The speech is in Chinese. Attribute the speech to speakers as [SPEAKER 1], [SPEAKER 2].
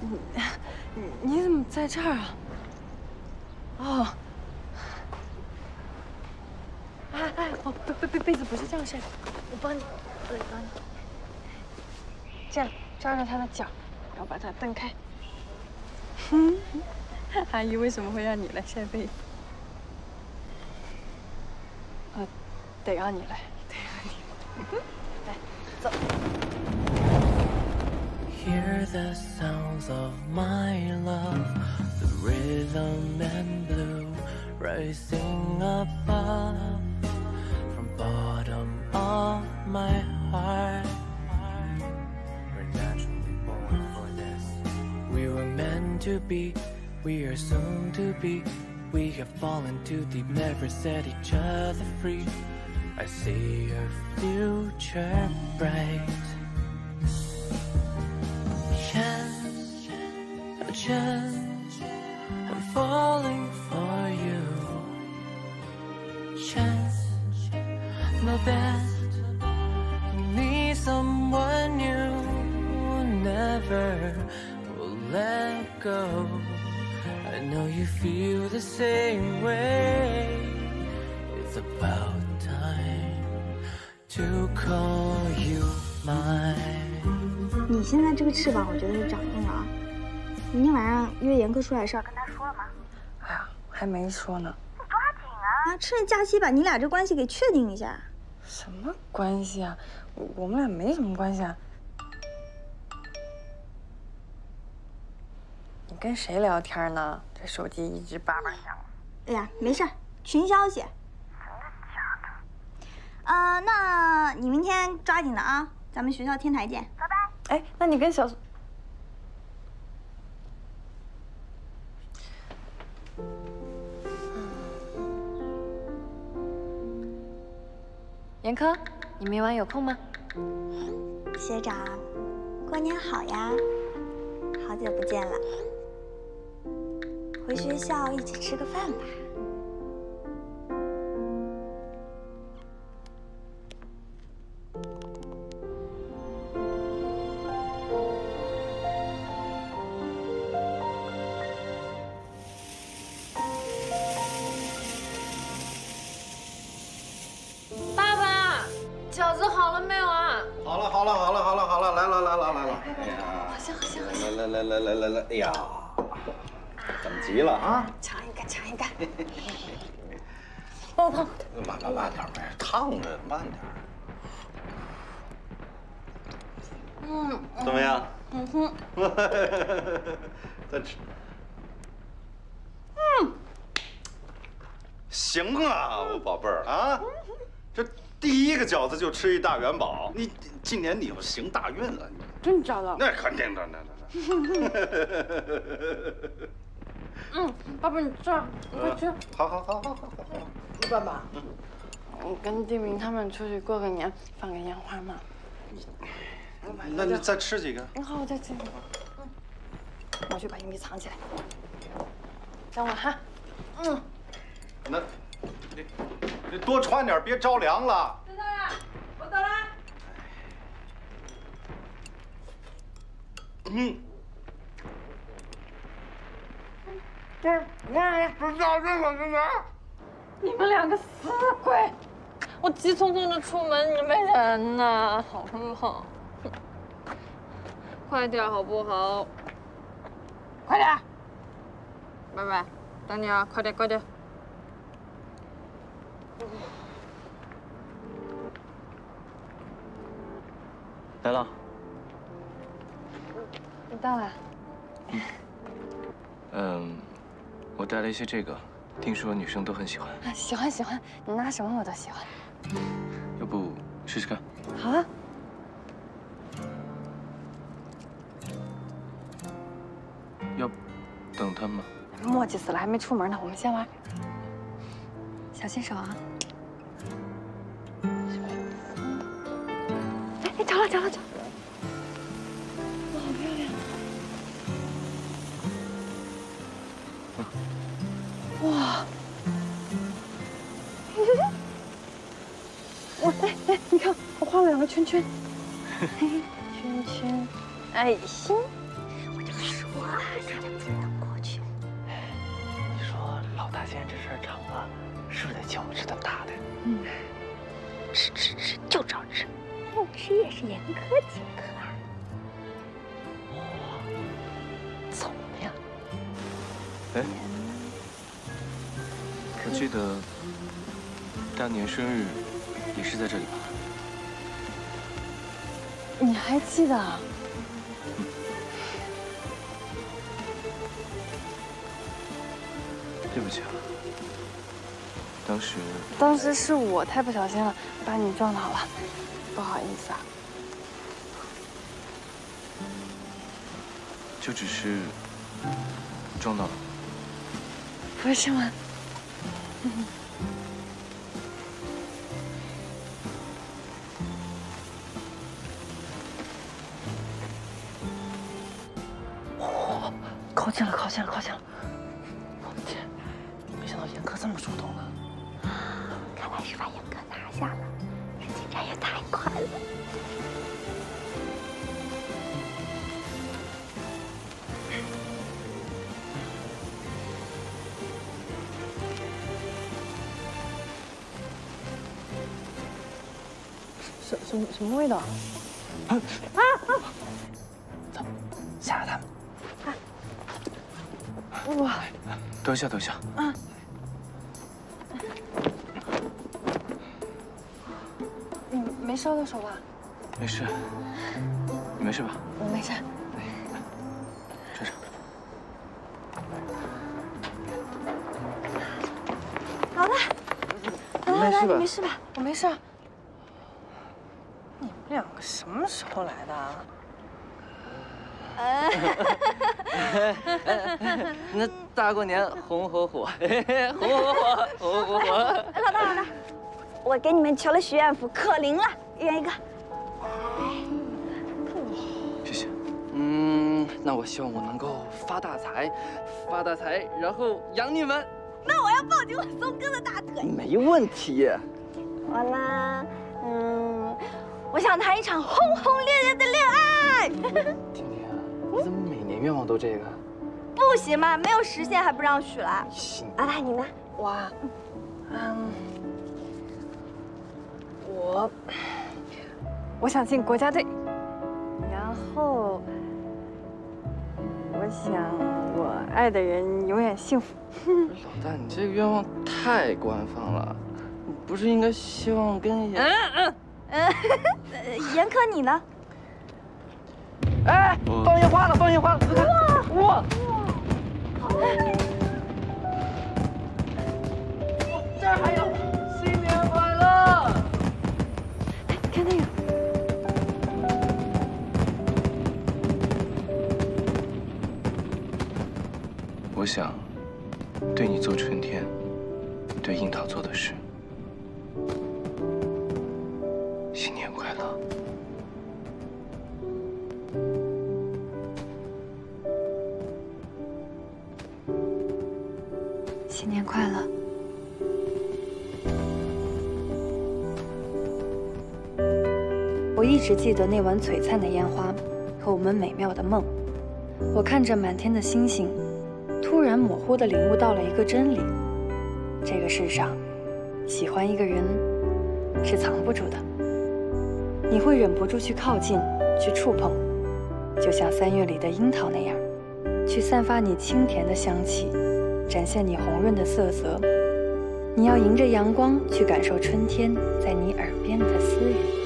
[SPEAKER 1] 你你怎么在这儿啊？哦，哎哎，哦，被被被被子不是这样晒的，我帮你，我来帮你，这样抓着他的脚，然后把它蹬开。阿姨为什么会让你来晒被子？呃，得让你来，得让你来，Hear the sounds of my love, the rhythm and blue rising above from bottom of my heart. We're naturally born for this. We were meant to be, we are soon to be. We have fallen too deep, never set each other free. I see your future bright. a chance, I'm falling for you. Chance, know that you need someone new. Never will let go. I know you feel the same way. It's about time to call you mine.
[SPEAKER 2] 你现在这个翅膀，我觉得是长硬了啊。 明天晚上约严哥出来的事儿，跟他说了吗？
[SPEAKER 1] 哎呀，还没说呢。
[SPEAKER 2] 你抓紧啊！趁着假期把你俩这关系给确定一下。
[SPEAKER 1] 什么关系啊？我我们俩没什么关系啊。你跟谁聊天呢？这手机一直叭叭响。
[SPEAKER 2] 哎呀，没事儿，群消息。真的假的？呃，那你明天抓紧的啊，咱们学校天台见，拜拜。
[SPEAKER 1] 哎，那你跟小严科，你明晚有空吗？
[SPEAKER 2] 学长，过年好呀，好久不见了，回学校一起吃个饭吧。
[SPEAKER 3] 好了
[SPEAKER 4] 好了好了好了，来了来了来了！哎呀，
[SPEAKER 3] 行行
[SPEAKER 4] 来来来来来来来，哎呀，等急了啊！
[SPEAKER 3] 尝一个，尝一个。
[SPEAKER 1] 爆烫。
[SPEAKER 4] 慢慢慢点呗，烫着慢点。
[SPEAKER 1] 嗯，
[SPEAKER 4] 怎么样？
[SPEAKER 1] 嗯哼，
[SPEAKER 4] 再吃。嗯，行啊，我宝贝儿啊，这第一个饺子就吃一大元宝，你今年你要行大运了，你
[SPEAKER 1] 真假的？
[SPEAKER 4] 那肯定的，那那那。
[SPEAKER 1] 嗯，爸爸你这样，你快吃。
[SPEAKER 4] 好好好好好好。
[SPEAKER 1] 爸爸，我跟地明他们出去过个年，放个烟花嘛。
[SPEAKER 4] 那你再吃几个？
[SPEAKER 1] 嗯，好，我再吃。嗯，我去把硬币藏起来。等我哈。嗯。
[SPEAKER 4] 那，你你多穿点，别着凉了。
[SPEAKER 3] 知道了，我走了。
[SPEAKER 4] 嗯。
[SPEAKER 1] 这我要吃大运了，现在。你们两个死鬼！我急匆匆的出门，你没人呢，好不好？快点好不好？快点！拜拜，等你啊，快点快点。
[SPEAKER 5] 来了。
[SPEAKER 1] 你到了。
[SPEAKER 5] 嗯，我带了一些这个，听说女生都很喜欢。
[SPEAKER 1] 啊，喜欢喜欢，你拿什么我都喜欢。
[SPEAKER 5] 要不试试看？
[SPEAKER 1] 好啊。
[SPEAKER 5] 要等他们吗？
[SPEAKER 1] 磨叽死了，还没出门呢，我们先玩。小心手啊！哎哎，着了着了着了！哇，好漂亮！哇！哇，哎哎，你看，我画了两个圈圈，圈圈，爱心。
[SPEAKER 2] 实也是严苛请客啊。
[SPEAKER 5] 怎么样？哎，我记得大年生日也是在这里吧？
[SPEAKER 3] 你还记得啊？
[SPEAKER 5] 对不起啊，当时
[SPEAKER 3] 当时是我太不小心了，把你撞倒了，不好意思啊。
[SPEAKER 5] 就只是撞到了。
[SPEAKER 3] 不是吗？
[SPEAKER 5] 哇，靠近了，靠近了，靠近了！我的天，没想到严哥这么主动呢。
[SPEAKER 2] 看来是把严哥拿下了，这也太快了。
[SPEAKER 3] 什什么什么味道？啊啊！
[SPEAKER 5] 走吓他们！
[SPEAKER 3] 哇，
[SPEAKER 5] 等一下，等一下。
[SPEAKER 3] 你没烧到手吧？
[SPEAKER 5] 没事，你没事吧？
[SPEAKER 3] 我没事。
[SPEAKER 5] 这是。
[SPEAKER 2] 好了，
[SPEAKER 3] 来来，
[SPEAKER 5] 没事吧
[SPEAKER 3] 你没事吧？我没事。你们两个什么时候来的啊？
[SPEAKER 5] 那大过年红火火，红火火，红火火。
[SPEAKER 2] 老大老大，我给你们求了许愿符，可灵了，一人一个。
[SPEAKER 5] 谢谢。
[SPEAKER 6] 嗯，那我希望我能够发大财，发大财，然后养你们。
[SPEAKER 2] 那我要抱紧我松哥的大腿。
[SPEAKER 6] 没问题。
[SPEAKER 2] 我呢，嗯，我想谈一场轰轰烈烈的恋爱。
[SPEAKER 6] 婷婷，你怎么每年愿望都这个？
[SPEAKER 2] 不行吗？没有实现还不让许了？
[SPEAKER 6] 行，
[SPEAKER 2] 老大你呢？
[SPEAKER 3] 我，嗯，我，我想进国家队，然后，我想我爱的人永远幸福。
[SPEAKER 6] 老大，你这个愿望太官方了，你不是应该希望跟严……
[SPEAKER 2] 呃，严苛你呢？
[SPEAKER 6] 哎，放烟花了，放烟花了！哇哇！这
[SPEAKER 5] 想对你做春天，对樱桃做的事。新年快乐！
[SPEAKER 3] 新年快乐。
[SPEAKER 7] 我一直记得那晚璀璨的烟花和我们美妙的梦。我看着满天的星星，突然模糊地领悟到了一个真理：这个世上，喜欢一个人是藏不住的，你会忍不住去靠近，去触碰，就像三月里的樱桃那样，去散发你清甜的香气，展现你红润的色泽。你要迎着阳光去感受春天在你耳边的私语。